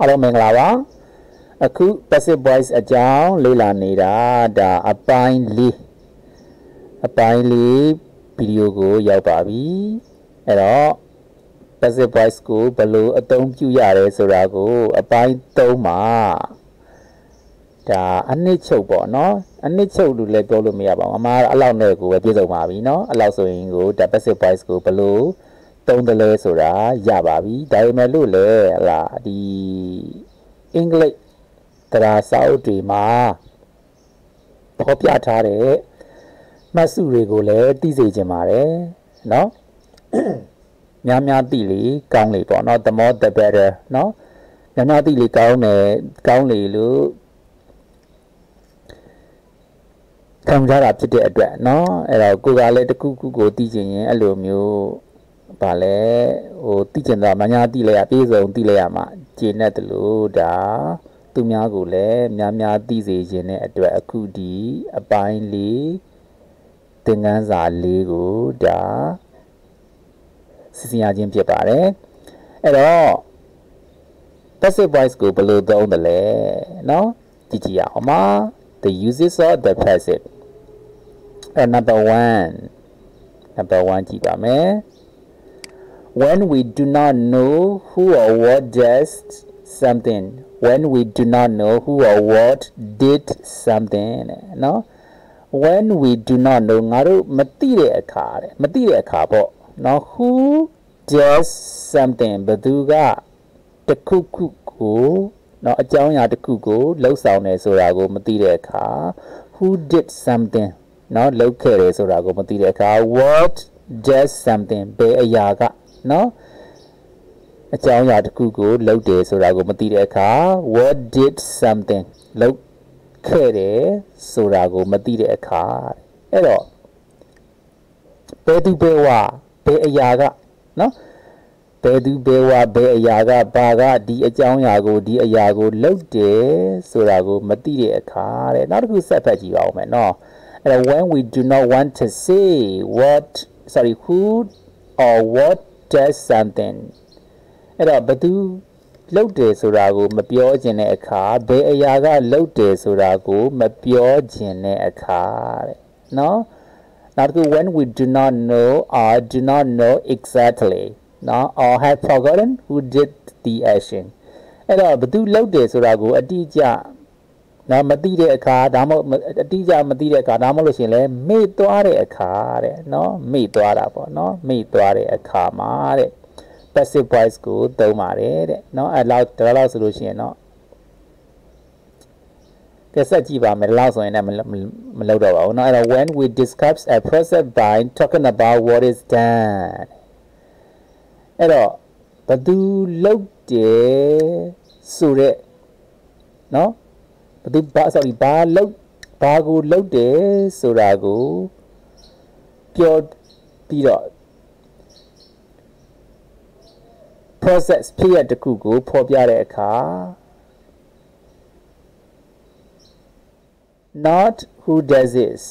အားလုံးမင်္ဂလာပါအခု passive voice အကြောင်းလေ့လာနေတာဒါအပိုင်းလေးအပိုင်းလေးဗီဒီယိုကိုရောက်ပါပြီအဲ့တော့ passive voice ကိုဘယ်လိုအသုံးပြုရတယ်ဆိုတာကို အပိုင်း3မှာဒါအနစ်ချုပ်ပေါ့နော်အနစ်ချုပ်လို့လည်းပြောလို့မရပါဘူးအမှားအလောက်နဲ့ကိုပဲပြည့်စုံပါပြီနော်အလောက်ဆိုရင်ကိုဒါ passive voice ကိုဘယ်လို သုံးတယ်လဲဆိုတာရပါပြီဒါပေမဲ့လို့လေဟလာဒီအင်္ဂလိပ်တရားစာအုပ်တွေမှာဖော်ပြထားတဲ့မှတ်စုတွေကိုလည်းသိစေချင်ပါတယ်เนาะများများသိလေကောင်းလေပေါ့เนาะ the more the better เนาะများများသိလေကောင်းတယ်ကောင်းလေလို့ခံကြတာဖြစ်တဲ့အတွက်เนาะအဲ့တော့ကိုကလည်းတခုခုကိုသိချင်ရင်အဲ့လိုမျိုး ဗာလဲဟိုသိကျင်တာမညာသိလဲရပြေဆုံးသိလဲရမှာကျေနပ်တယ်လို့ဒါသူများကိုလည်းများများသိစေခြင်းတဲ့အတွက်အခုဒီအပိုင်းလေးသင်ခန်းစာလေးကိုဒါစီစဉ်ရခြင်းဖြစ်ပါတယ်အဲ့တော့ passive voice ကိုဘယ်လိုသုံးတယ်လဲเนาะကြည့်ကြည့်ရအောင်ပါ the uses of the passive and number 1 number 1ကြည့်ပါမယ် when we do not know who or what does something when we do not know who or what did something เนาะ when we do not know ငါတို့မသိတဲ့အခါတဲ့မသိတဲ့အခါပေါ့เนาะ who does something ဘယ်သူကတခုခုကိုเนาะအကြောင်းအရာတစ်ခုကိုလှုပ်ဆောင်တယ်ဆိုတာကိုမသိတဲ့အခါ who did something เนาะလုပ်ခဲ့တယ်ဆိုတာကိုမသိတဲ့အခါ what does something ဘယ်အရာက နော်အကြောင်းအရာတစ်ခုကိုလုပ်တယ်ဆိုတာကိုမသိတဲ့အခါ what did something လုပ်ခဲ့တယ်ဆိုတာကိုမသိတဲ့အခါအဲ့တော့ဘယ်သူဘယ်ဝါဘယ်အရာကနော်ဘယ်သူဘယ်ဝါဘယ်အရာကဘာကဒီအကြောင်းအရာကိုဒီအရာကိုလုပ်တယ်ဆိုတာကိုမသိတဲ့အခါတဲ့နောက်တစ်ခုဆက်ဖက်ကြည့်ပါဦးမယ်နော်အဲ့တော့ when we do not want to say what sorry who or what does something အဲ့တော့ဘသူလှုပ်တယ်ဆိုတာကို မပြောခြင်းတဲ့အခါဘယ်အရာကလှုပ်တယ်ဆိုတာကို မပြောခြင်းတဲ့အခါတဲ့နော်နောက်တစ်ခု when we do not know or do not know exactly နော် or have forgotten who did the action အဲ့တော့ဘသူလှုပ်တယ်ဆိုတာကိုအတိအကျ နော်မသိတဲ့အခါဒါမှမဟုတ်အတိအကျမသိတဲ့အခါဒါမှမဟုတ်လို့ရှိရင်လည်းမေ့သွားတဲ့အခါတဲ့နော်မေ့သွားတာပေါ့နော်မေ့သွားတဲ့အခါမှာတဲ့ passive voice ကိုသုံးပါတယ်တဲ့နော်အဲ့လောက်ဒါလောက်ဆိုလို့ရှိရင်နော်ကဆက်ကြည့်ပါမယ်လောက်ဆိုရင်လည်းမလုပ်တော့ပါဘူးเนาะအဲ့တော့ when we describe a process by talking about what is done အဲ့တော့ဘသူလုပ်တယ်ဆိုတဲ့เนาะ ဘသူဘာ sorry ဘာလုပ်ဘာကိုလုပ်တယ်ဆိုတာကိုပြောပြီးတော့ process ဖြစ်ရတစ်ခုကိုဖော်ပြတဲ့အခါ not who does this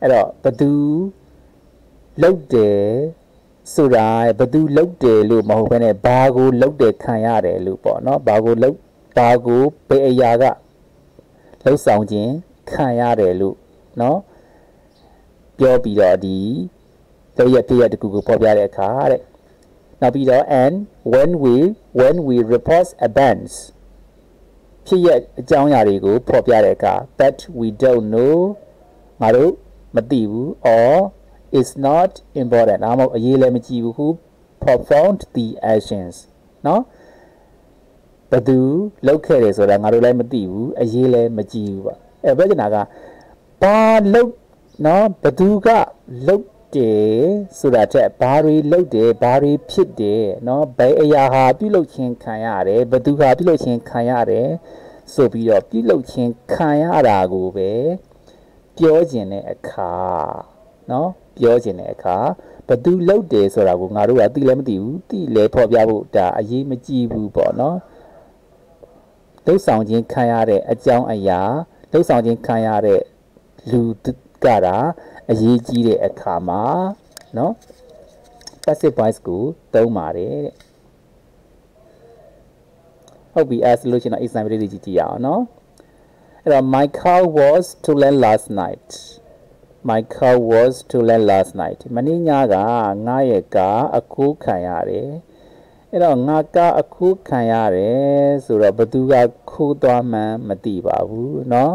အဲ့တော့ဘသူလုပ်တယ်ဆိုတာဘသူလုပ်တယ်လို့မဟုတ်ဘဲနဲ့ဘာကိုလုပ်တယ်ခံရတယ်လို့ပေါ့နော်ဘာကိုလုပ်ဘာကိုဘယ်အရာက လှုပ်ဆောင်ခြင်းခံရတယ်လို့เนาะပြောပြီးတော့ဒီတို့ရပြရတကူကိုပေါ်ပြတဲ့အခါတဲ့နောက်ပြီးတော့ and when we when we report events ဖြစ်ရအကြောင်းအရာတွေကိုဖော်ပြတဲ့အခါ that we don't know ငါတို့မသိဘူး or is not important ဒါမှမဟုတ်အရေးလည်းမကြည့်ဘူး who performed the actions เนาะ ဘသူလောက်ခဲ့တယ်ဆိုတာငါတို့လည်းမသိဘူးအရေးလည်းမကြည့်ဘူးပေါ့အဲပြောချင်တာကဘာလောက်နော်ဘသူကလောက်တယ်ဆိုတာတဲ့ဘာတွေလောက်တယ်ဘာတွေဖြစ်တယ်နော်ဘယ်အရာဟာပြုလုပ်ခြင်းခံရတယ်ဘသူဟာပြုလုပ်ခြင်းခံရတယ်ဆိုပြီးတော့ပြုလုပ်ခြင်းခံရတာကိုပဲပြောခြင်းတဲ့အခါနော်ပြောခြင်းတဲ့အခါဘသူလောက်တယ်ဆိုတာကိုငါတို့ကသိလည်းမသိဘူးသိလည်းဖော်ပြဖို့ဒါအရေးမကြီးဘူးပေါ့နော် လှုပ်ဆောင်ခြင်းခံရတဲ့အကြောင်းအရာလှုပ်ဆောင်ခြင်းခံရတဲ့လူကတာအရေးကြီးတဲ့အခါမှာเนาะ passive voice ကိုသုံးပါတယ်တဲ့ ဟုတ်ပြီအဲဆိုလို့ရှိရင်တော့ example လေးကြည့်ကြည့်ရအောင်နော်အဲ့တော့ my car was stolen last night my car was stolen last night မနေ့ညကငါရဲ့ကားအခိုးခံရတယ် အဲ့တော့ငါကားအခိုးခံရတယ်ဆိုတော့ဘသူကခိုးသွားမှန်းမသိပါဘူးเนาะ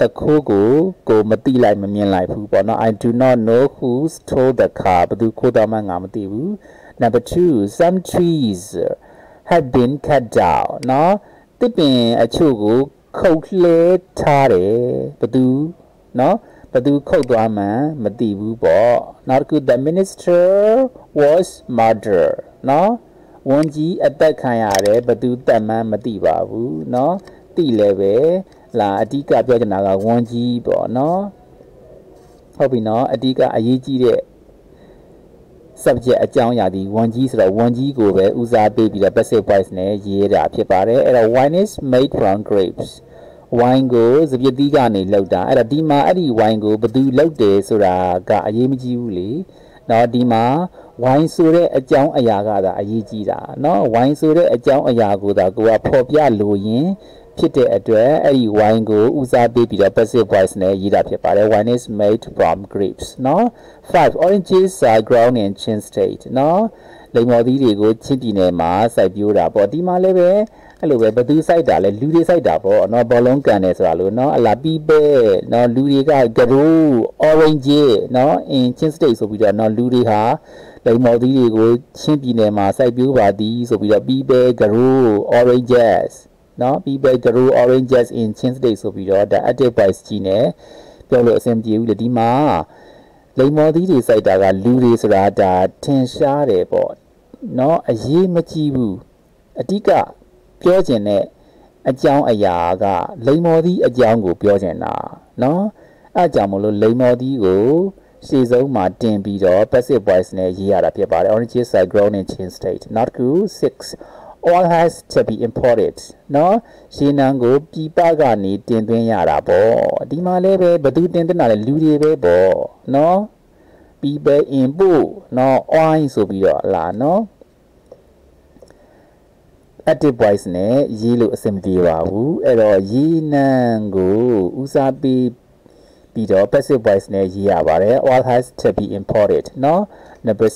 တခိုးကိုကိုမတိလိုက်မမြင်လိုက်ဘူးပေါ့နော် I do not know who stole the car ဘသူခိုးသွားမှငါမသိဘူး number 2 some trees have been cut down เนาะတစ်ပင်အချို့ကိုခုတ်လှဲထားတယ်ဘသူเนาะဘသူခုတ်သွားမှန်းမသိဘူးပေါ့နောက်တစ်ခု the minister was murder เนาะ ဝန်ကြီးအသက်ခံရတယ်ဘသူတက်မှန်းမသိပါဘူးเนาะသိလဲပဲလာအဓိကပြောချင်တာကဝန်ကြီးပေါ့နော်ဟုတ်ပြီနော်အဓိကအရေးကြီးတဲ့ subject အကြောင်းအရာဒီဝန်ကြီးဆိုတော့ဝန်ကြီးကိုပဲဦးစားပေးပြီးတော့ passive voice နဲ့ရေးတာဖြစ်ပါတယ်အဲ့တော့ wine is made from grapes wine ကိုစပစ်သီးကနေလောက်တာအဲ့တော့ဒီမှာအဲ့ဒီ wine ကိုဘယ်သူလောက်တယ်ဆိုတာကအရေးမကြီးဘူးလေနော်ဒီမှာ wine ဆိုတဲ့အကြောင်းအရာကသာအရေးကြီးတာနော် wine ဆိုတဲ့အကြောင်းအရာကိုသာကိုကဖော်ပြလို့ရင်ဖြစ်တဲ့အတွက်အဲ့ဒီ wine ကိုဦးစားပေးပြီးတော့ passive voice နဲ့ရေးတာဖြစ်ပါတယ် wine is made from grapes เนาะ5 oranges are grown in chin state เนาะလိမ္မော်သီးတွေကိုချင်းပြည်နယ်မှာစိုက်ပျိုးတာပေါ့ဒီမှာလည်းပဲအဲ့လိုပဲဘသူစိုက်တာလဲလူတွေစိုက်တာပေါ့เนาะဘောလုံးကန်တယ်ဆိုတာလို့เนาะအလာပီးပဲเนาะလူတွေကဂရိုး orange เนาะ in chin state ဆိုပြီးတော့เนาะလူတွေဟာ လိမ္မော်သီးတွေကိုချင်းပြည်နယ်မှာစိုက်ပျိုးပါသည်ဆိုပြီးတော့ပီးပဲဂရိုး oranges နော် people grow oranges in chin state ဆိုပြီးတော့ဒါ active voice ကြီးနဲ့ပြောလို့အဆင်ပြေဘူးလေဒီမှာလိမ္မော်သီးတွေစိုက်တာကလူတွေဆိုတာဒါထင်ရှားတယ်ပေါ့နော်အရေးမကြီးဘူးအတိကပြောကျင်တဲ့အကြောင်းအရာကလိမ္မော်သီးအကြောင်းကိုပြောကျင်တာနော်အဲကြောင့်မလို့လိမ္မော်သီးကို ရှေ့ဆုံးမှာတင်ပြီးတော့ passive voice နဲ့ရေးရတာဖြစ်ပါတယ် oranges are grown in chin state not cool 6 all has to be imported နော်ရေနံကိုပြည်ပကနေတင်သွင်းရတာပေါ့ဒီမှာလည်းပဲဘသူတင်သွင်းတာလဲလူတွေပဲပေါ့နော် people import နော် oil ဆိုပြီးတော့လာနော် active voice နဲ့ရေးလို့အဆင်မပြေပါဘူးအဲ့တော့ရေးနံကိုဦးစားပေး ပြီးတော့ passive voice နဲ့ရေးရပါတယ် all has to be imported နော် number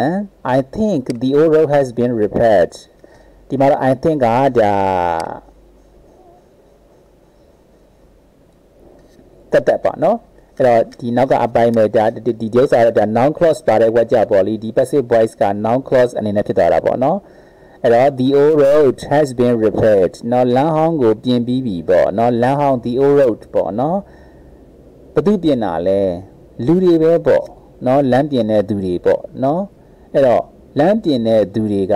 7 i think the old road has been repaired ဒီမှာတော့ i think ကဒါတက်တက်ပါနော်အဲ့တော့ဒီနောက်ကအပိုင်းမဲ့ဒါဒီဒီဥစ္စာတော့ဒါ noun clause ပါတဲ့ဝက်ကြပေါ့လေဒီ passive voice က noun clause အနေနဲ့ဖြစ်သွားတာပေါ့နော်အဲ့တော့ the old road has been repaired နော်လမ်းဟောင်းကိုပြင်ပြီးပြီပေါ့နော်လမ်းဟောင်း the old road ပေါ့နော် သူပြင်တာလဲလူတွေပဲပေါ့နော်လမ်းပြင်တဲ့သူတွေပေါ့နော်အဲ့တော့လမ်းပြင်တဲ့သူတွေက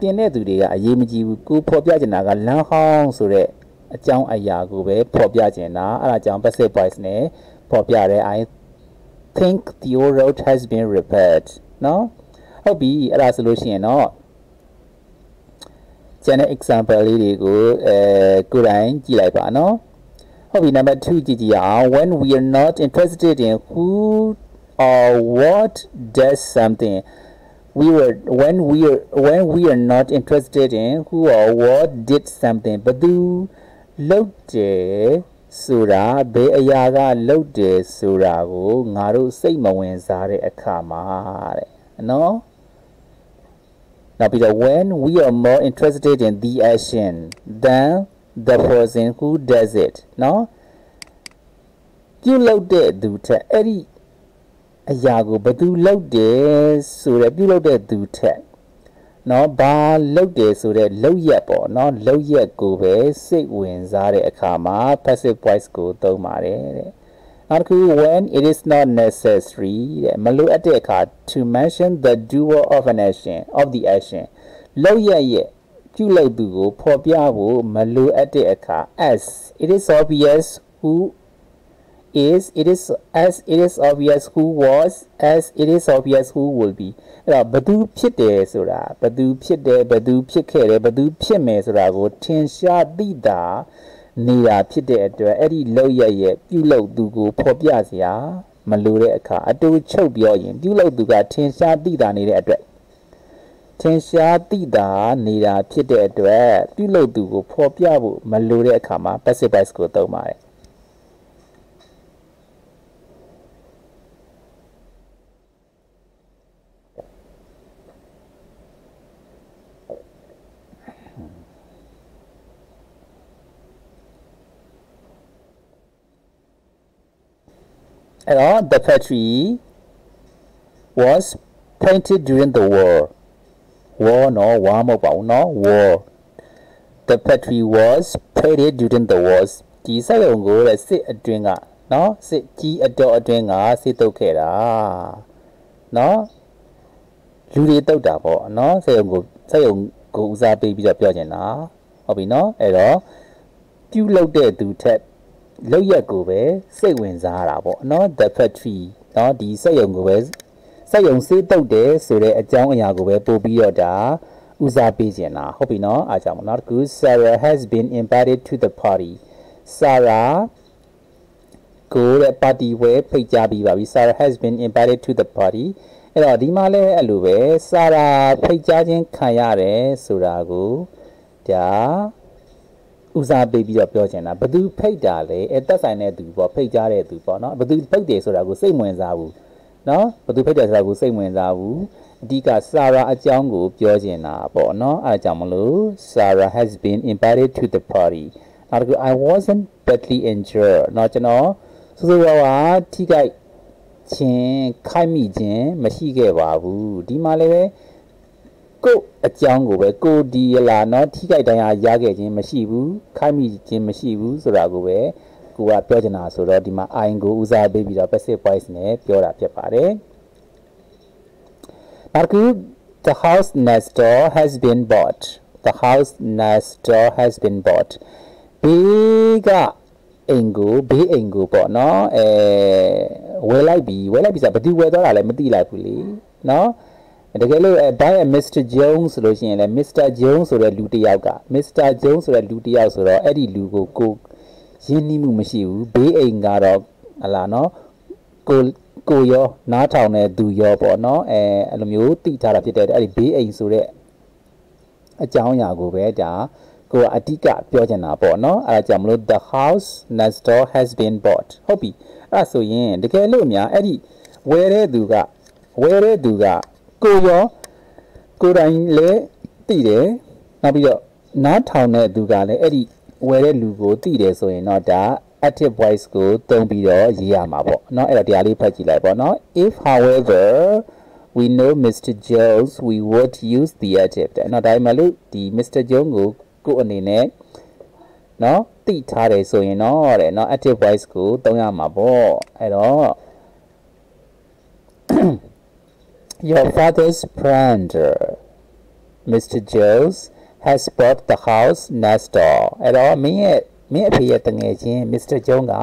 တင်တဲ့သူတွေကအရေးမကြီးဘူးကိုဖော်ပြချင်တာကလမ်းဟောင်းဆိုတဲ့အကြောင်းအရာကိုပဲဖော်ပြချင်တာအဲ့ဒါကြောင့် passive voice နဲ့ဖော်ပြတယ် I think the road has been repaired နော်ဟုတ်ပြီအဲ့ဒါဆိုလို့ရှိရင်တော့ကျန်တဲ့ example လေးတွေကိုအဲကိုယ်တိုင်ကြည့်လိုက်ပါနော် ဟုတ်ပြီ number 2ကြည့်ကြည့်အောင် when we are not interested in who or what does something we were when we are when we are not interested in who or what did something ဘသူလုပ်တယ်ဆိုတာဘယ်အရာကလုပ်တယ်ဆိုတာကိုငါတို့စိတ်မဝင်စားတဲ့အခါမှာတဲ့နော်နောက်ပြီးတော့ when we are more interested in the action than the person who does it နော်ပြုလုပ်တဲ့သူထက်အဲ့ဒီအရာကိုဘသူလုပ်တယ်ဆိုတဲ့ပြုလုပ်တဲ့သူထက်နော်ဘာလုပ်တယ်ဆိုတဲ့လုပ်ရက်ပေါ့နော်လုပ်ရက်ကိုပဲစိတ်ဝင်စားတဲ့အခါမှာ passive voice ကိုသုံးပါတယ်တဲ့နောက်တစ်ခု when it is not necessary တဲ့မလိုအပ်တဲ့အခါ to mention the doer of an action of the action လုပ်ရက်ရဲ့ ပြုလုပ်သူကိုဖော်ပြဖို့မလိုအပ်တဲ့အခါ as it is obvious who is it is as it is obvious who was as it is obvious who will be အဲ့တော့ဘသူဖြစ်တယ်ဆိုတာဘသူဖြစ်တယ်ဘသူဖြစ်ခဲ့တယ်ဘသူဖြစ်မယ်ဆိုတာကိုထင်ရှားသိတာနေတာဖြစ်တဲ့အတွက်အဲ့ဒီလောက်ရရဲ့ပြုလုပ်သူကိုဖော်ပြစရာမလိုတဲ့အခါအတူချုပ်ပြောရင်ပြုလုပ်သူကထင်ရှားသိတာနေတဲ့အတွက် ထထင်ရှားသိတာနေတာဖြစ်တဲ့အတွက်ပြုလုပ်သူကိုဖော်ပြဖို့မလိုတဲ့အခါမှာ passive voice ကိုသုံးပါတယ်အဲ့တော့ the factory was painted during the war war နော် war မဟုတ်ပါဘူးနော် war the factory was painted during the wars ဒီစက်ရုံကိုတဲ့စစ်အတွင်းကနော်စစ်ကြီးအတော်အတွင်းကစစ်တုပ်ခဲ့တာနော်လူတွေတုပ်တာပေါ့နော်စက်ရုံကိုစက်ရုံကိုဦးစားပေးပြီးတော့ပြောချင်တာဟုတ်ပြီနော်အဲ့တော့ပြုတ်လုတဲ့သူထက်လောက်ရက်ကိုပဲစိတ်ဝင်စားတာပေါ့နော် the factory နော်ဒီစက်ရုံကိုပဲ စက်ရုံစေးတုတ်တယ်ဆိုတဲ့အကြောင်းအရာကိုပဲပို့ပြီးတော့ဒါဦးစားပေးခြင်းလားဟုတ်ပြီနော်အားကြောင့်နောက်တစ်ခု Sarah has been invited to the party Sarah ကိုတဲ့ပါတီဝဲဖိတ်ကြားပြီးပါပြီ Sarah has been invited to the party အဲ့တော့ဒီမှာလည်းအဲ့လိုပဲ Sarah ဖိတ်ကြားခြင်းခံရတယ်ဆိုတာကိုဒါဦးစားပေးပြီးတော့ပြောချင်တာဘသူဖိတ်တာလဲအဲတက်ဆိုင်တဲ့သူပေါ့ဖိတ်ကြားတဲ့သူပေါ့နော်ဘသူဖိတ်တယ်ဆိုတာကိုစိတ်ဝင်စားဘူး နော်ဘသူဖိတ်တယ်ဆိုတာကိုစိတ်ဝင်စားဘူးအဓိက Sarah အကြောင်းကိုပြောချင်တာပေါ့နော်အဲဒါကြောင့်မလို့ Sarah has been invited to the party နောက်တစ်ခု I wasn't badly injured เนาะကျွန်တော်ဆိုဆိုဝါဝါထိခိုက်ခြင်းခိုက်မိခြင်းမရှိခဲ့ပါဘူးဒီမှာလည်းပဲကို့အကြောင်းကိုပဲကိုဒီလာเนาะထိခိုက်တရားရခဲ့ခြင်းမရှိဘူးခိုက်မိခြင်းမရှိဘူးဆိုတာကိုပဲ ကိုကပြောချင်တာဆိုတော့ဒီမှာ I ကိုဦးစားပေးပြီးတော့ passive voice နဲ့ပြောတာဖြစ်ပါတယ်နောက်တစ်ခု the house next door has been bought the house next door has been bought ဘေးကအိမ်ကိုဘေးအိမ်ကိုပေါ့နော်အဲဝယ်လိုက်ပြီဝယ်လိုက်ပြီဆိုတာဘယ်သူဝယ်သွားတာလဲမသိလိုက်ဘူးလေနော်တကယ်လို့အဲ by Mr Jones ဆိုလို့ရှိရင်လည်း Mr Jones ဆိုတဲ့လူတစ်ယောက်က Mr Jones ဆိုတဲ့လူတစ်ယောက်ဆိုတော့အဲ့ဒီလူကိုကို ရင်းနှီးမှုမရှိဘူးဘေးအိမ်ကတော့ဟလာနော်ကိုကိုရောနားထောင်တဲ့သူရောပေါ့နော်အဲအဲ့လိုမျိုးတိထားတာဖြစ်တဲ့အဲ့ဒီဘေးအိမ်ဆိုတဲ့အကြောင်းအရာကိုပဲဒါကိုအတိကပြောချင်တာပေါ့နော်အဲဒါကြောင့်မလို့ the house next door has been bought ဟုတ်ပြီအဲ့ဆိုရင်တကယ်လို့များအဲ့ဒီဝယ်တဲ့သူကဝယ်တဲ့သူကကိုရောကိုယ်တိုင်လည်းသိတယ်နောက်ပြီးတော့နားထောင်တဲ့သူကလည်းအဲ့ဒီ ဝယ်တဲ့လူကိုသိတယ်ဆိုရင်တော့ဒါ active voice ကိုသုံးပြီးတော့ရေးရမှာပေါ့เนาะအဲ့ဒါတရားလေးဖတ်ကြည့်လိုက်ပေါ့เนาะ if however we know Mr Jones we would use the adjective တဲ့เนาะဒါမှမဟုတ်ဒီ Mr Jones ကိုကိုအနေနဲ့เนาะသိထားတယ်ဆိုရင်တော့တဲ့เนาะ active voice ကိုသုံးရမှာပေါ့အဲ့တော့ Your father's friend Mr Jones has bought the house next door အဲ့တော့မင်းရဲ့မင်းအဖေရဲ့တငယ်ချင်း Mr Jones က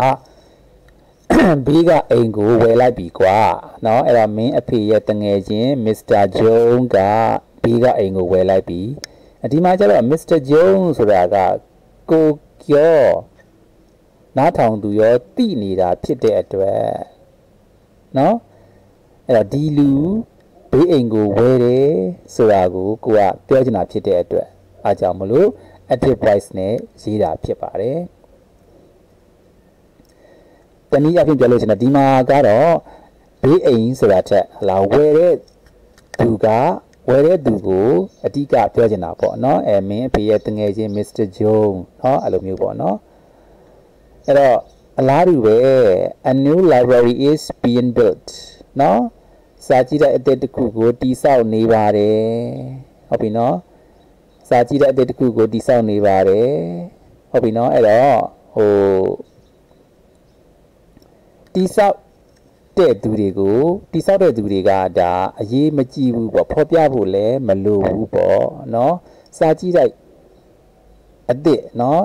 ဘေးကအိမ်ကိုဝယ်လိုက်ပြီကွာเนาะအဲ့တော့မင်းအဖေရဲ့တငယ်ချင်း Mr Jones ကဘေးကအိမ်ကိုဝယ်လိုက်ပြီဒီမှာကျတော့ Mr. Jones ဆိုတာကကိုကျော်နားထောင်သူရောတိနေတာဖြစ်တဲ့အတွက်เนาะအဲ့တော့ဒီလူဘေးအိမ်ကိုဝယ်တယ်ဆိုတာကိုကိုကပြောချင်တာဖြစ်တဲ့အတွက် အားကြောင့်မလို့ active voice နဲ့ရေးတာဖြစ်ပါတယ်တနည်းအားဖြင့်ပြောလို့ရှိရင်ဒီမှာကတော့ဘေးအိမ်ဆိုတာထက်လာဝယ်တဲ့သူကဝယ်တဲ့သူကိုအတိကပြောချင်တာပေါ့နော်အဲမင်းအဖေရဲ့တငယ်ချင်း Mr. Jones เนาะအဲ့လိုမျိုးပေါ့နော်အဲ့တော့အလားတူပဲ a new library is being built เนาะစာကြည့်တဲ့အသစ်တစ်ခုကိုတည်ဆောက်နေပါတယ်ဟုတ်ပြီနော် စာကြည့်တဲ့အသစ်တစ်ခုကိုတည်ဆောက်နေပါတယ်ဟုတ်ပြီနော်အဲ့တော့ဟိုတည်ဆောက်တဲ့သူတွေကိုတိဆောက်တဲ့သူတွေကဒါအရေးမကြည့်ဘူးပေါ့ဖော်ပြဖို့လည်းမလိုဘူးပေါ့နော်စာကြည့်တိုက်အစ်စ်နော်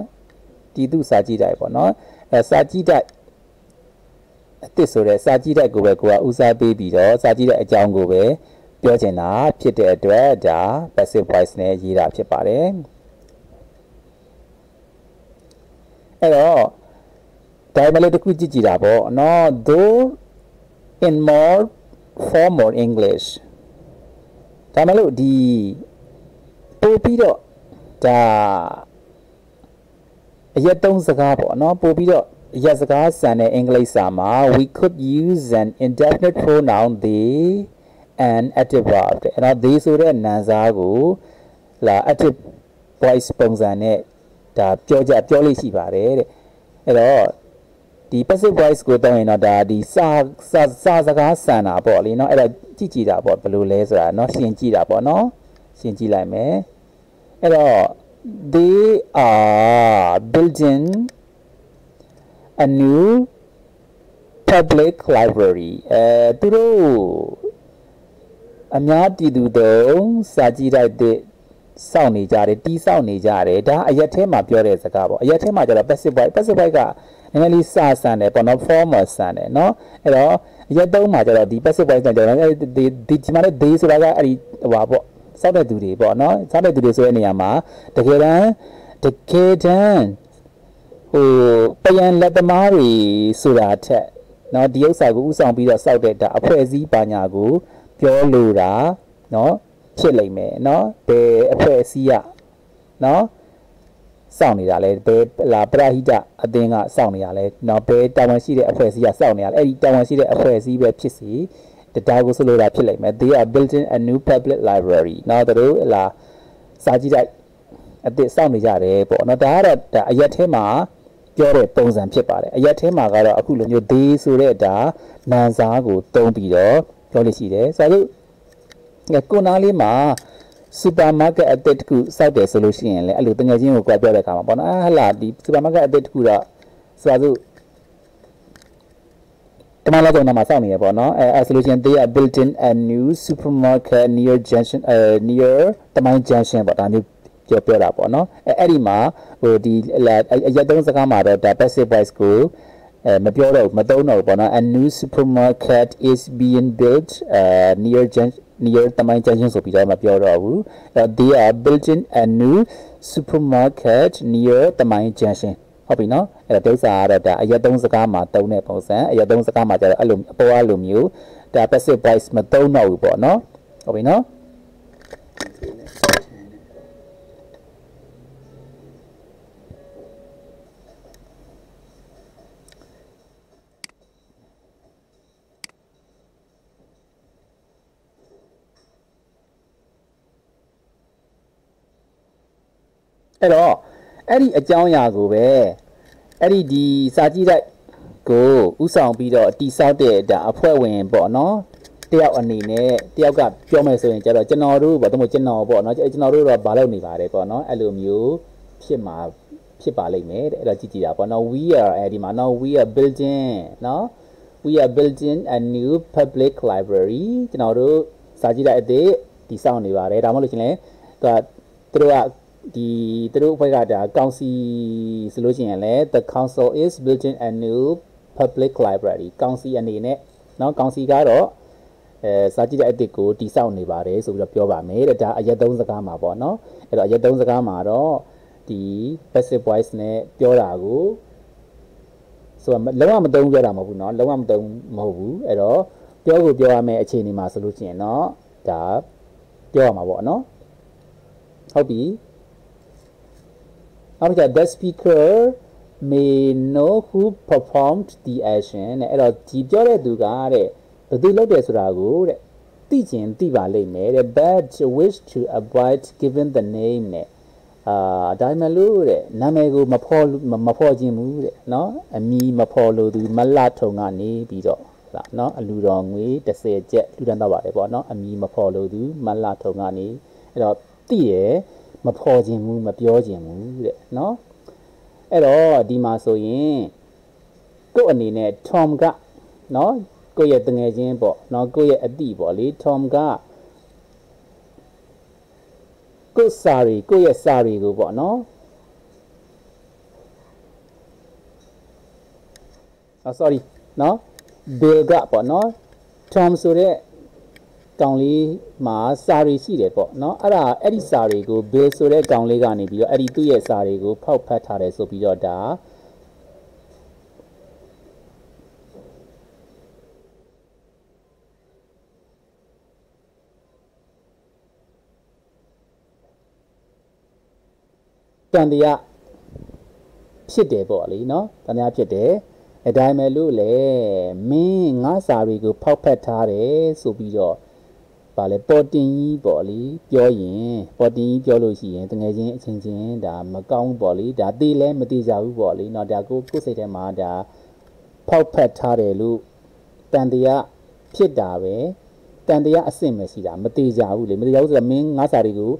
တည်သူစာကြည့်တိုက်ပေါ့နော်အဲစာကြည့်တိုက်အစ်စ်ဆိုတဲ့စာကြည့်တိုက်ကိုပဲကိုကဦးစားပေးပြီးတော့စာကြည့်တဲ့အကြောင်းကိုပဲ ပြောချင်တာဖြစ်တဲ့အတွက်ဒါ passive voice နဲ့ရေးတာဖြစ်ပါတယ်အဲ့တော့ဒါမှလည်းတစ်ခုကြည့်ကြည့်တာပေါ့နော် though in more formal English ဒါမှလို့ဒီပို့ပြီးတော့ဒါအရက်သုံးစကားပေါ့နော်ပို့ပြီးတော့အရက်စကားဆန်တဲ့အင်္ဂလိပ်စာမှာ we could use an indefinite pronoun they and active verb တဲ့အဲ့တော့ they ဆိုတဲ့နာမ်စားကိုလာ active voice ပုံစံနဲ့ဒါပြောကြပြောလို့ရှိပါတယ်တဲ့အဲ့တော့ဒီ passive voice ကိုတောင်းရင်တော့ဒါဒီစာစာစာစကားဆန်တာပေါ့လေเนาะအဲ့တော့ကြည့်ကြည့်တာပေါ့ဘယ်လိုလဲဆိုတာเนาะရှင်းကြည့်တာပေါ့เนาะရှင်းကြည့်လိုက်မယ်အဲ့တော့ they are building a new public library အဲသူတို့ အများပြည်သူတုံးစာကြည့်လိုက်တဲ့စောင့်နေကြတယ်တီးစောင့်နေကြတယ်ဒါအရက်ထဲမှာပြောတဲ့စကားပေါ့အရက်ထဲမှာကျတော့ passive voice passive voice ကနည်းနည်းလေးစာဆန်တယ်ပေါ့နော် formal ဆန်တယ်နော်အဲ့တော့အရက်သုံးမှာကျတော့ဒီ passive voice နဲ့ကျတော့ဒီဒီဒီမှာလည်း day ဆိုတာကအဲ့ဒီဟိုပါပေါ့စောက်တဲ့သူတွေပေါ့နော်စောက်တဲ့သူတွေဆိုတဲ့နေရာမှာတကယ်တမ်းတကယ်တမ်းဟိုပယံလက်သမားတွေဆိုတာထက်နော်ဒီဥစ္စာကိုဥဆောင်ပြီးတော့စောက်တဲ့ဒါအဖွဲ့အစည်းပါညာကို ပြောလိုတာเนาะဖြစ်လိမ့်မယ်เนาะဘယ်အဖွဲ့အစည်းကเนาะစောင့်နေတာလဲဘယ်လာပရဟိတအသင်းကစောင့်နေတာလဲเนาะဘယ်တာဝန်ရှိတဲ့အဖွဲ့အစည်းကစောင့်နေတာလဲအဲ့ဒီတာဝန်ရှိတဲ့အဖွဲ့အစည်းပဲဖြစ်စီဒါကိုဆိုလိုတာဖြစ်လိမ့်မယ် they are building a new public library เนาะတို့လာစာကြည့်လိုက်အသစ်စောင့်နေကြတယ်ပေါ့เนาะဒါကတော့ဒါအရက်ထဲမှာပြောတဲ့ပုံစံဖြစ်ပါတယ်အရက်ထဲမှာကတော့အခုလိုမျိုး they ဆိုတဲ့ဒါနာမ်စားကိုတုံးပြီးတော့ ပြောလို့ရှိတယ်ဆိုတော့ကိုနားလေးမှာစူပါမားကတ်အသစ်တစ်ခုစောက်တယ်ဆိုလို့ရှိရင်လည်းအဲ့လိုတငယ်ချင်းကိုကြွားပြောတဲ့အခါမှာပေါ့နော်အာဟလာဒီစူပါမားကတ်အသစ်တစ်ခုတော့ဆိုတော့တမန်လာတော့နာမှာစောင့်နေရပေါ့နော်အဲအဲဆိုလို့ရှိရင် they are built in a new supermarket near junction uh near တမိုင်း junction ပေါ့ဒါမျိုးပြောပြောတာပေါ့နော်အဲအဲ့ဒီမှာဟိုဒီအရက်သုံးစကားမှာတော့ဒါ passive voice ကိုအဲ မပြောတော့မသုံးတော့ဘူးပေါ့နော် a new supermarket is being built uh near near တမိုင်း junction ဆိုပြီးတော့မပြောတော့ဘူး they are building a new supermarket near တမိုင်း junction ဟုတ်ပြီနော်အဲ့တော့ဒုစာကတော့ဒါအရက်သုံးစကားမှာသုံးတဲ့ပုံစံအရက်သုံးစကားမှာကျတော့အဲ့လိုအပေါ်အလိုမျိုးဒါ passive voice မသုံးတော့ဘူးပေါ့နော်ဟုတ်ပြီနော် အဲ့တော့အဲ့ဒီအကြောင်းအရာကိုပဲအဲ့ဒီဒီစာကြည့်လိုက်ကိုဥဆောင်ပြီးတော့တိဆောက်တဲ့ဒါအဖွဲ့ဝင်ပေါ့နော်တယောက်အနေနဲ့တယောက်ကပြောမယ်ဆိုရင်ကျတော့ကျွန်တော်တို့ပေါ့တမို့ကျွန်တော်ပေါ့နော်ကျွန်တော်တို့တော့ဘာလုပ်နေပါတယ်ပေါ့နော်အဲ့လိုမျိုးဖြစ်မှာဖြစ်ပါလိမ့်မယ်တဲ့အဲ့တော့ကြည့်ကြည့်တာပေါ့နော် we are အဲ့ဒီမှာနော် we are building နော် we are building a new public library ကျွန်တော်တို့စာကြည့်လိုက်အသေးတိဆောက်နေပါတယ်ဒါမှမဟုတ်လို့ရှင်လေသူကသူတို့က ဒီသူတို့အဖွဲ့ကဒါကောင်စီဆိုလို့ရှိရင်လည်း the council is building a new public library ကောင်စီအနေနဲ့เนาะကောင်စီကတော့အဲစာကြည့်တဲ့အစ်စ်ကိုတိစောက်နေပါတယ်ဆိုပြီးတော့ပြောပါမယ်တဲ့ဒါအရက်သုံးစကားမှာပေါ့เนาะအဲ့တော့အရက်သုံးစကားမှာတော့ဒီ passive voice နဲ့ပြောတာကိုဆိုတော့လုံးဝမသုံးပြောတာမဟုတ်ဘူးเนาะလုံးဝမသုံးမဟုတ်ဘူးအဲ့တော့ပြောကိုပြောရမယ့်အခြေအနေမှာဆိုလို့ရှိရင်เนาะဒါပြောရမှာပေါ့เนาะဟုတ်ပြီ နောက်တစ်ချက် the speaker may know who performed the action နဲ့အဲ့တော့ဒီပြောတဲ့သူကတဲ့ဘယ်သူလုပ်တယ်ဆိုတာကိုတဲ့သိကျင်သိပါလိမ့်မယ်တဲ့ but wish to avoid giving the name နဲ့အာဒါမှမလို့တဲ့နာမည်ကိုမဖော်မဖော်ခြင်းဘူးတဲ့เนาะအမီမဖော်လို့သူမလထုံကနေပြီးတော့လားเนาะအလူတော်ငွေ30ကျပ်လူတန်းတော့ပါတယ်ပေါ့เนาะအမီမဖော်လို့သူမလထုံကနေအဲ့တော့သိရ မဖော်ခြင်းဘူးမပြောခြင်းဘူးတဲ့နော်အဲ့တော့ဒီမှာဆိုရင်ကို့အနေနဲ့ Tom ကနော်ကိုယ့်ရဲ့တငယ်ချင်းပေါ့နော်ကိုယ့်ရဲ့အတိပေါ့လေ Tom ကကိုယ့်စာရီကိုယ့်ရဲ့စာရီကိုပေါ့နော်အော် sorry နော် Bill ကပေါ့နော် Tom ဆိုတဲ့ ကောင်လေးမှာစာရီရှိတယ်ပေါ့နော်အဲ့ဒါအဲ့ဒီစာတွေကိုဘယ်ဆိုတဲ့ကောင်လေးကနေပြီးတော့အဲ့ဒီသူ့ရဲ့စာတွေကိုဖောက်ဖက်ထားတယ်ဆိုပြီးတော့ဒါတန်တရားဖြစ်တယ်ပေါ့လေနော်တန်တရားဖြစ်တယ်အတိုင်းပဲလို့လေမင်းငါစာရီကိုဖောက်ဖက်ထားတယ်ဆိုပြီးတော့ ဗာလေပေါ်တင်ကြီးပေါ့လေပြောရင်ပေါ်တင်ကြီးပြောလို့ရှိရင်တငယ်ချင်းအချင်းချင်းဒါမကောင်းဘူးပေါ့လေဒါသိလဲမသိကြဘူးပေါ့လေเนาะဒါကိုကိုယ်စိတ်ထဲမှာဒါဖောက်ဖက်ထားတယ်လို့တန်တရားဖြစ်တာပဲတန်တရားအဆင့်ပဲရှိတာမသိကြဘူးလေမသိကြဘူးဆိုတော့မင်းငါးစာတွေကို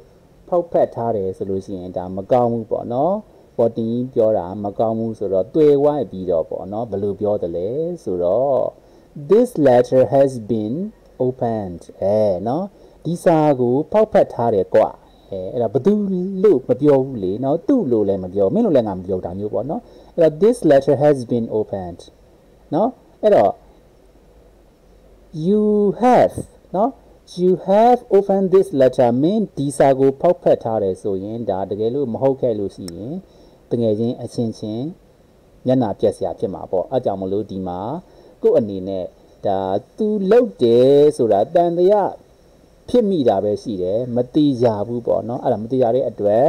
ဖောက်ဖက်ထားတယ်ဆိုလို့ရှိရင်ဒါမကောင်းဘူးပေါ့နော်ပေါ်တင်ကြီးပြောတာမကောင်းဘူးဆိုတော့တွေ့ဝိုင်းပြီးတော့ပေါ့နော်ဘယ်လိုပြောတယ်လဲဆိုတော့ this letter has been opened အဲနော်ဒီစာကိုဖောက်ဖက်ထားတယ်ကွာအဲအဲ့ဒါဘသူလို့မပြောဘူးလေနော်သူ့လို့လည်းမပြောမင်းလို့လည်းငါမပြောတာမျိုးပေါ့နော်အဲ့တော့ this letter has been opened နော်အဲ့တော့ you have နော် you have opened this letter မင်းဒီစာကိုဖောက်ဖက်ထားတယ်ဆိုရင်ဒါတကယ်လို့မဟုတ်ခဲ့လို့ရှိရင်တကယ်ချင်းအချင်းချင်းမျက်နာပြက်စရာဖြစ်မှာပေါ့အဲကြောင့်မလို့ဒီမှာကို့အနေနဲ့ ဒါသူလုတ်တယ်ဆိုတာတန်တရားဖြစ်မိတာပဲရှိတယ်မတိကြဘူးပေါ့နော်အဲ့ဒါမတိကြတဲ့အတွက်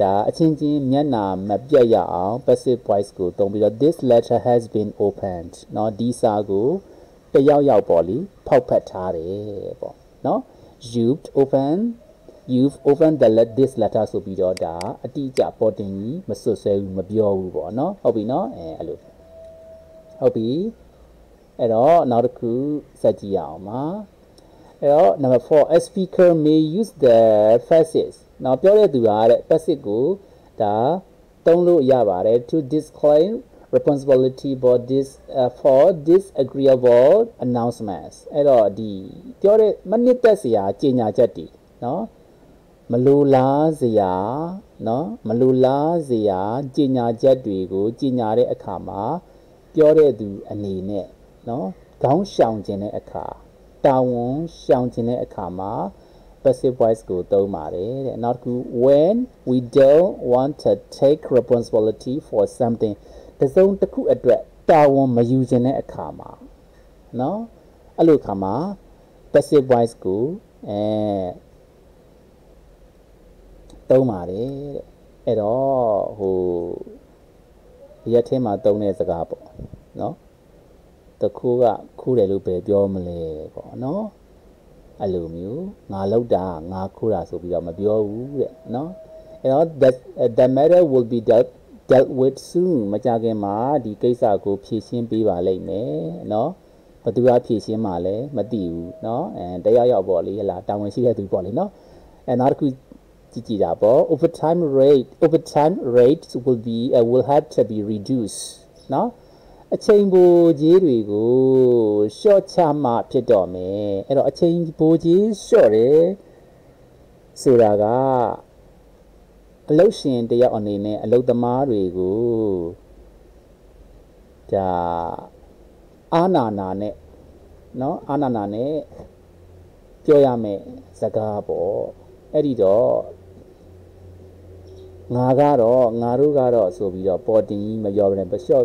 ဒါအချင်းချင်းမျက်နာမပြတ်ရအောင် passive voice ကိုသုံးပြီးတော့ this letter has been opened เนาะဒီစာကိုတယောက်ယောက်ပေါ့လीဖောက်ဖက်ထားတယ်ပေါ့เนาะ you've open you've opened the let this letter ဆိုပြီးတော့ဒါအတိအကျပေါ်တင်ကြီးမဆွဆွဲဘူးမပြောဘူးပေါ့เนาะဟုတ်ပြီเนาะအဲအဲ့လိုဟုတ်ပြီ အဲ့တော့နောက်တစ်ခုစက်ကြည့်ရအောင်ပါအဲ့တော့ number 4 a speaker may use the phrases နော်ပြောတဲ့သူကတဲ့ passive ကိုဒါသုံးလို့ရပါတယ် to disclaim responsibility for this uh, for disagreeable announcements အဲ့တော့ဒီပြောတဲ့မနစ်သက်စရာကြေညာချက်တွေနော်မလိုလားစရာနော်မလိုလားစရာကြေညာချက်တွေကိုကြေညာတဲ့အခါမှာပြောတဲ့သူအနေနဲ့ နော်ခေါင်းရှောင်ခြင်းတဲ့အခါတာဝန်ရှောင်ခြင်းတဲ့အခါမှာ passive voice ကိုသုံးပါတယ်တဲ့နောက်တစ်ခု when we don't want to take responsibility for something တစုံတစ်ခုအတွက်တာဝန်မယူခြင်းတဲ့အခါမှာနော်အဲ့လိုအခါမှာ passive voice ကိုအဲသုံးပါတယ်တဲ့အဲ့တော့ဟိုရက်ထဲမှာသုံးတဲ့စကားပေါ့နော် တခိုးကခိုးတယ်လို့ပဲပြောမလဲပေါ့နော်အဲ့လိုမျိုးငါလောက်တာငါခိုးတာဆိုပြီးတော့မပြောဘူးတဲ့နော်အဲ့တော့ that the matter will be dealt dealt with soon မကြခင်မှာဒီကိစ္စကိုဖြေရှင်းပေးပါလိမ့်မယ်နော်ဘသူကဖြေရှင်းမှာလဲမသိဘူးเนาะအဲတရားရောက်ပေါ့လေဟလာတာဝန်ရှိတဲ့သူပေါ့လေเนาะအဲနောက်တစ်ခုကြည့်ကြည့်တာပေါ့ overtime rate overtime rates will be uh, will have to be reduced เนาะ အချိန်ဘိုကြီးတွေကိုရှော့ချမှဖြစ်တော့မယ်အဲ့တော့အချိန်ဘိုကြီးရှော့တယ်ဆိုတာကအလုတ်ရှင်တယောက်အနေနဲ့အလုတ်သမားတွေကိုဒါအာနာနာနဲ့เนาะအာနာနာနဲ့ပြောရမယ်စကားပေါ့အဲ့ဒီတော့ငါကတော့ငါတို့ကတော့ဆိုပြီးတော့ပေါ်တင်ကြီးမပြောဘဲနဲ့ပျော့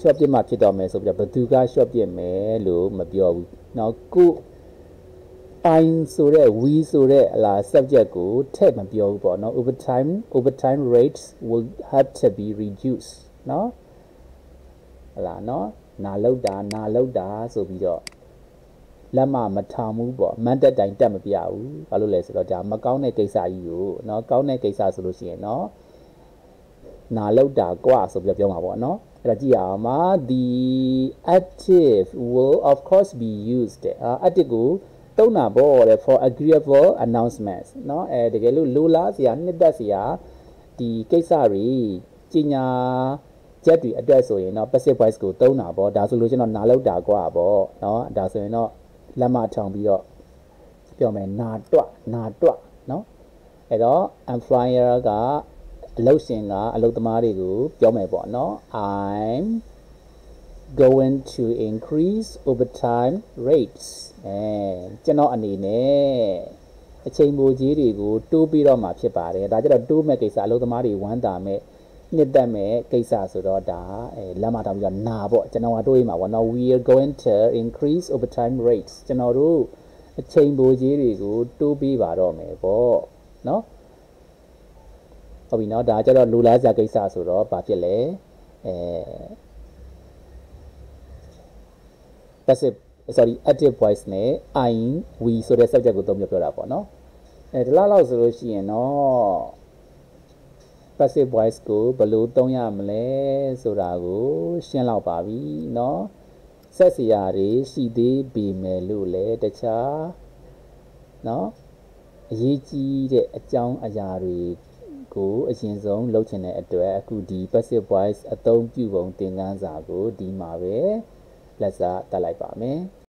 short ပြစ်မှဖြစ်တော့မယ်ဆိုပြီးတော့ဘသူက short ပြစ်မယ်လို့မပြောဘူး။နောက်ကို I ဆိုတဲ့ we ဆိုတဲ့ဟလာ subject ကိုထည့်မပြောဘူးပေါ့နော် overtime overtime rates will have to be reduced နော်ဟလာနော်နာလောက်တာနာလောက်တာဆိုပြီးတော့လက်မမထောင်ဘူးပေါ့မန်တက်တိုင်တက်မပြဘူးဘာလို့လဲဆိုတော့ဒါမကောင်းတဲ့ကိစ္စကြီးကိုเนาะကောင်းတဲ့ကိစ္စဆိုလို့ရှိရင်เนาะနာလောက်တာกว่าဆိုပြီးပြောမှာပေါ့เนาะ အဲ့ဒါကြည့်ရအောင်ပါ the active will of course be used အာ active ကိုသုံးတာပေါ့လေ for agreeable announcements เนาะအဲတကယ်လို့လိုလားစရာနှစ်သက်စရာဒီကိစ္စတွေကြီးညာချက်တွေအတွက်ဆိုရင်တော့ passive voice ကိုသုံးတာပေါ့ဒါဆိုလို့ကျွန်တော်နားလောက်တာกว่าပေါ့เนาะဒါဆိုရင်တော့လက်မထောင်ပြီးတော့ပြောမယ်နာတွနာတွเนาะအဲ့တော့ employer က အလုပ်ရှင်ကအလုပ်သမားတွေကိုပြောမယ်ပေါ့နော် I'm going to increase overtime rates အဲကျွန်တော်အနေနဲ့အချိန်ပိုကြီးတွေကိုတိုးပြီးတော့မှဖြစ်ပါတယ်ဒါကြတော့တိုးမဲ့ကိစ္စအလုပ်သမားတွေဝမ်းသာမဲ့နှစ်သက်မဲ့ကိစ္စဆိုတော့ဒါအဲလက်မတောင်းပြီးတော့နာပေါ့ကျွန်တော်ကတိုးရမှာပေါ့နော် we are going to increase overtime rates ကျွန်တော်တို့အချိန်ပိုကြီးတွေကိုတိုးပြီးပါတော့မယ်ပေါ့နော် ဟုတ်ပြီเนาะဒါကြတော့လူလားစရာကိစ္စဆိုတော့ဘာဖြစ်လဲအဲ passive sorry active voice နဲ့ I we ဆိုတဲ့ subject ကိုသုံးပြပြောတာပေါ့เนาะအဲဒီလောက်လောက်ဆိုလို့ရှိရင်တော့ passive voice ကိုဘယ်လိုသုံးရမလဲဆိုတာကိုရှင်းလောက်ပါပြီเนาะဆက်စရာတွေရှိသေးပေမဲ့လို့လေတခြားเนาะအရေးကြီးတဲ့အကြောင်းအရာတွေ ကိုအရင်ဆုံးလုပ်ချင်တဲ့အတွက်အခုဒီ passive voice အသုံးပြုပုံသင်ခန်းစာကိုဒီမှာပဲလက်စားတက်လိုက်ပါမယ်